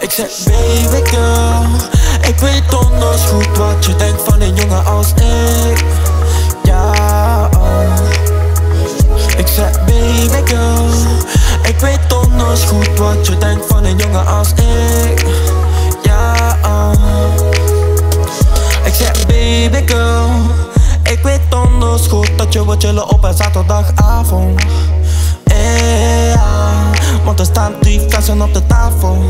Ik zeg baby girl Ik weet donders goed wat je denkt van een jongen als ik Ja. Ik zeg baby girl Ik weet donders goed wat je denkt van een jongen als ik Ja. Ik zeg baby girl Ik weet donders goed dat je wat chillen op een zaterdagavond Ja, want er staan drie flessen op de tafel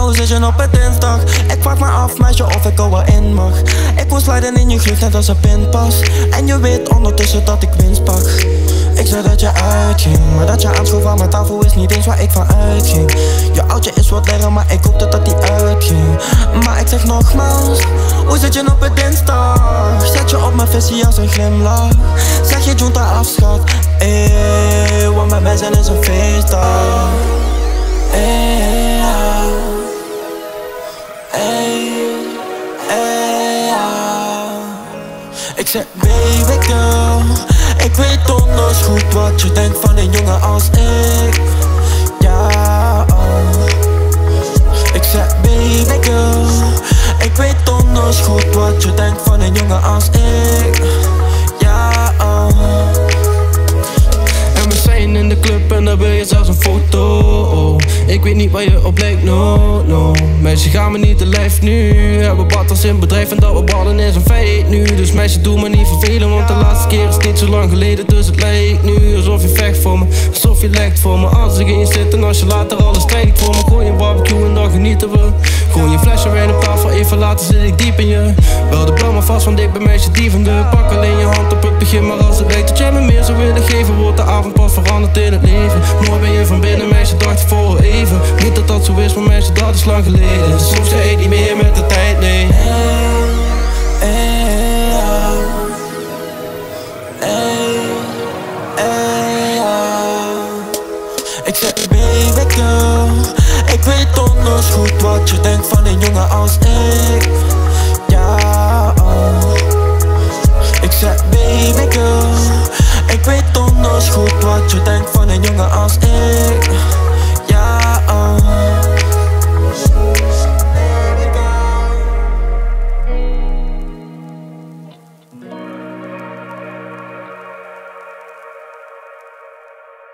hoe zit je op het dinsdag? Ik vraag me af, meisje, of ik er wel in mag. Ik wil sliden in je gluuf net als een pinpas. En je weet ondertussen dat ik winst pak. Ik zei dat je uitging Maar dat je aanschoof aan mijn tafel is niet eens waar ik van uitging. Je oudje is wat leren, maar ik hoopte dat die uitging. Maar ik zeg nogmaals Hoe zit je op het dinsdag? Zet je op mijn visie als een glimlach. Zeg je junta afschat Ik zeg baby girl Ik weet donders goed wat je denkt van een jongen als ik Ja oh Ik zeg baby girl Ik weet donders goed wat je denkt van Ik weet niet waar je op lijkt, no, no. Meisje, ga me niet te lijf nu. Hebben battles in bedrijf en dat we ballen is een feit nu. Dus meisje, doe me niet vervelen Want de laatste keer is niet zo lang geleden. Dus het lijkt nu alsof je vecht voor me Alsof je lijkt voor me. Als ik in je zit en als je later alles strijkt voor me. Gooi een barbecue en dan genieten we. Gooi je flesje wijn op tafel Even later zit ik diep in je. Wel vast, want ik ben meisje dievende. Pak alleen je hand op het begin Maar als het lijkt dat jij me meer zou willen geven Wordt de avond pas veranderd in het leven. Mooi ben je van binnen meisje, dacht voor even. Niet dat dat zo is, maar meisje, dat is lang geleden. Soms ga je niet meer met de tijd, nee. Ik zeg baby girl Ik weet donders goed wat je denkt van een jongen als ik Ik zeg baby girl